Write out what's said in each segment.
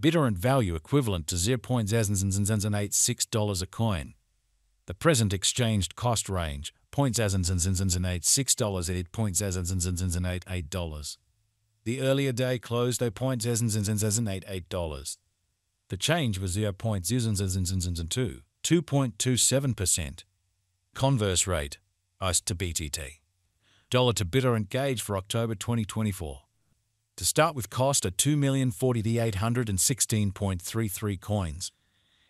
Bittorrent value equivalent to $0.086 a coin. The present exchanged cost range, $0.8 The earlier day closed at $0.8 The change was 0.002, 2.27%. Converse rate, ICE to BTT. Dollar to Bittorrent gauge for October 2024. To start with cost at 2,040,816.33 coins.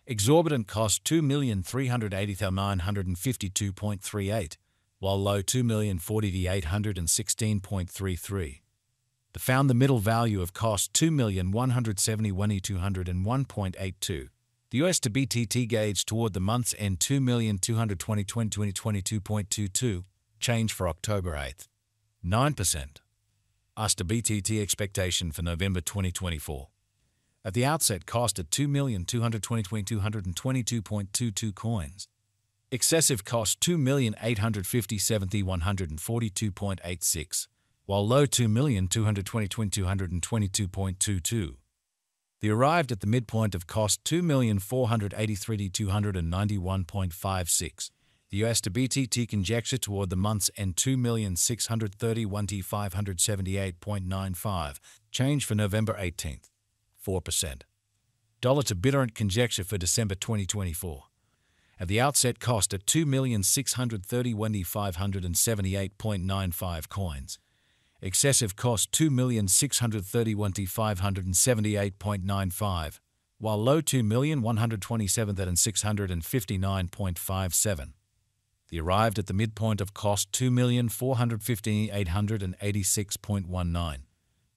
Exorbitant cost 2,380,952.38, while low 2,040,816.33. The found the middle value of cost 2,171,201.82. The US to BTT gauge toward the month's end 2,220,2022.22, change for October 8th. 9%. US to BTT expectation for November 2024. At the outset cost at 2,220,222.22 coins. Excessive cost 2,850,142.86, while low 2,220,222.22. The arrived at the midpoint of cost 2,483,291.56. The US to BTT conjecture toward the month's end 2,631 T 578.95, Change for November 18th. 4%. Dollar to Bittorrent conjecture for December 2024. At the outset cost at 2,631 T 578.95 coins. Excessive cost 2,631 T 578.95, while low 2,127,659.57. The arrived at the midpoint of cost 2,415,886.19.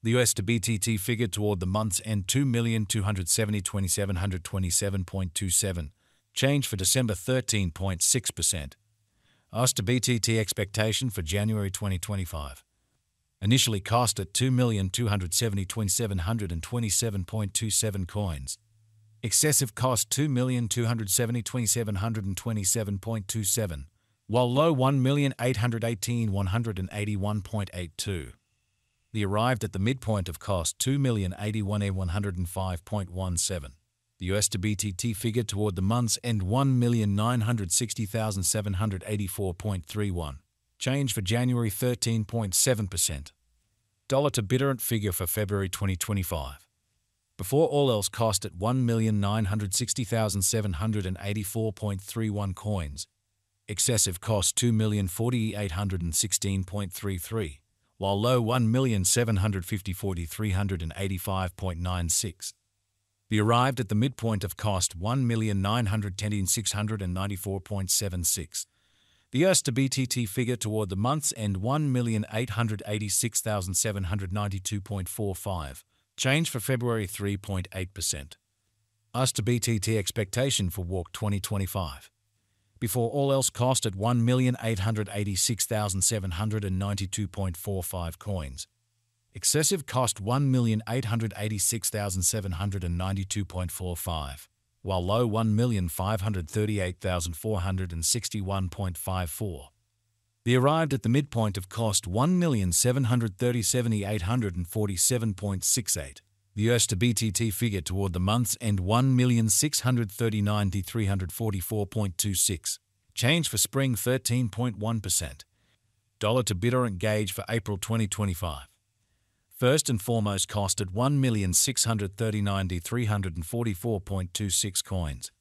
The US to BTT figure toward the month's end 2,270,2727.27. Change for December 13.6%. US to BTT expectation for January 2025 initially cost at 2,270,2727.27 coins. Excessive cost 2,270,2727.27, while low 1,818,181.82. The arrived at the midpoint of cost 2,081,105.17. The US to BTT figure toward the month's end 1,960,784.31. Change for January 13.7%. Dollar to Bittorrent figure for February 2025. Before all else cost at 1,960,784.31 coins. Excessive cost 2,040,816.33, while low 1,750,385.96. We arrived at the midpoint of cost 1,910,694.76. The US to BTT figure toward the month's end 1,886,792.45. Change for February 3.8%. US to BTT expectation for Walk 2025. Before all else cost at 1,886,792.45 coins. Excessive cost 1,886,792.45 while low 1,538,461.54. The arrived at the midpoint of cost 1,737,847.68. The US to BTT figure toward the month's end 1,639,344.26. Change for spring 13.1%. Dollar to Bittorrent gauge for April 2025 first and foremost costed 1,639,344.26 coins.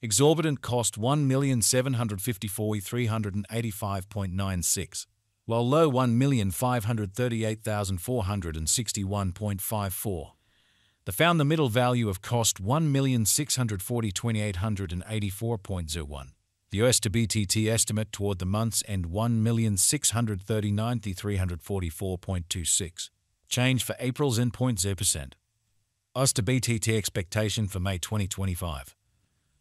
Exorbitant cost 1,754,385.96, while low 1,538,461.54. The found the middle value of cost 1,640,2884.01. The US to BTT estimate toward the month's end 1,639,344.26 change for April's in 0.0%. US to BTT expectation for May 2025.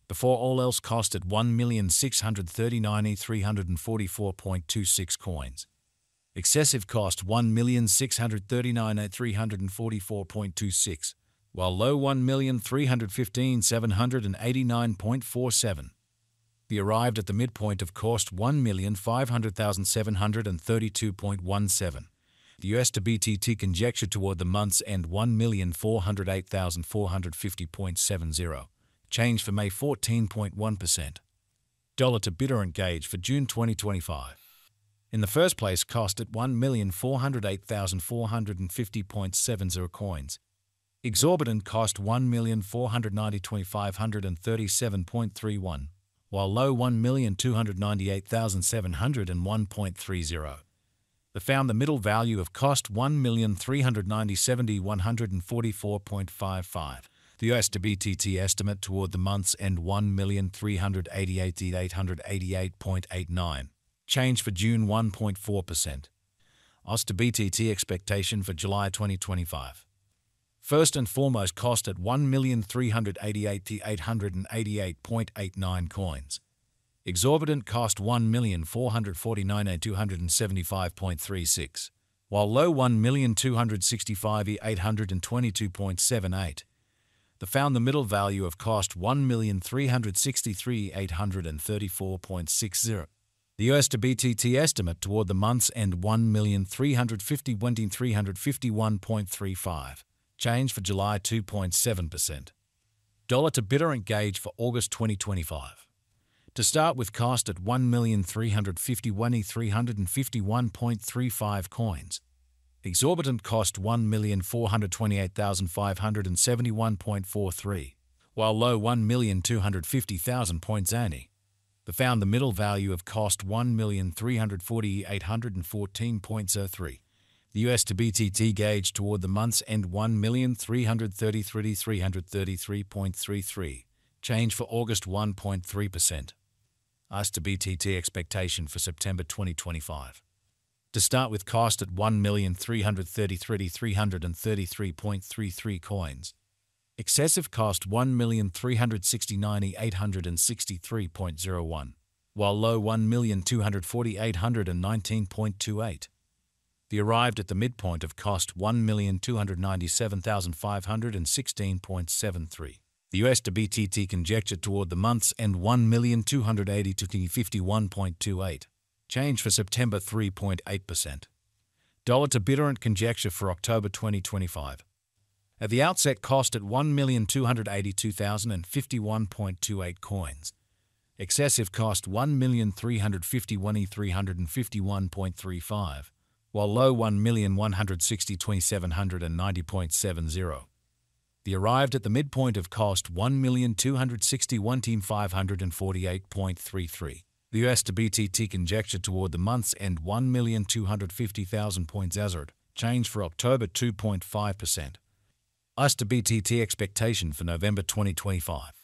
Before all else cost at 1,639,344.26 coins. Excessive cost 1,639,344.26, while low 1,315,789.47. The arrived at the midpoint of cost 1,500,732.17. The US to BTT conjecture toward the month's end 1,408,450.70. Change for May 14.1%. Dollar to Bittorrent gauge for June 2025. In the first place, cost at 1,408,450.70 coins. Exorbitant cost 1,490,537.31, while low 1,298,701.30. They found the middle value of cost 1,390,144.55. The US estimate toward the month's end 1,388,888.89. Change for June 1.4%. OS to BTT expectation for July 2025. First and foremost cost at 1,388,888.89 coins. Exorbitant cost 1,449,275.36, while low 1,265,822.78. The found the middle value of cost 1,363,834.60. The US to BTT estimate toward the month's end 1,350,351.35. Change for July 2.7%. Dollar to Bittorrent gauge for August 2025. To start with cost at 1,351,351.35 coins. Exorbitant cost 1,428,571.43, while low 1,250,000 points annie. They found the middle value of cost 1,348,814.03. The US to BTT gauge toward the month's end 1,333,333.33. Change for August 1.3%. US to BTT expectation for September 2025. To start with cost at 1,333,333.33 coins. Excessive cost 1,369,863.01, while low 1,248,819.28. The arrived at the midpoint of cost 1,297,516.73. The US to BTT conjecture toward the month's end 1,280 to 51.28. Change for September 3.8%. Dollar to Bittorrent conjecture for October 2025. At the outset cost at 1,282,051.28 coins. Excessive cost 1,351,351.35, while low 1,160,2790.70. The arrived at the midpoint of cost 1,261,548.33. The US to BTT conjecture toward the month's end 1,250,000 points hazard, change for October 2.5%. US to BTT expectation for November 2025.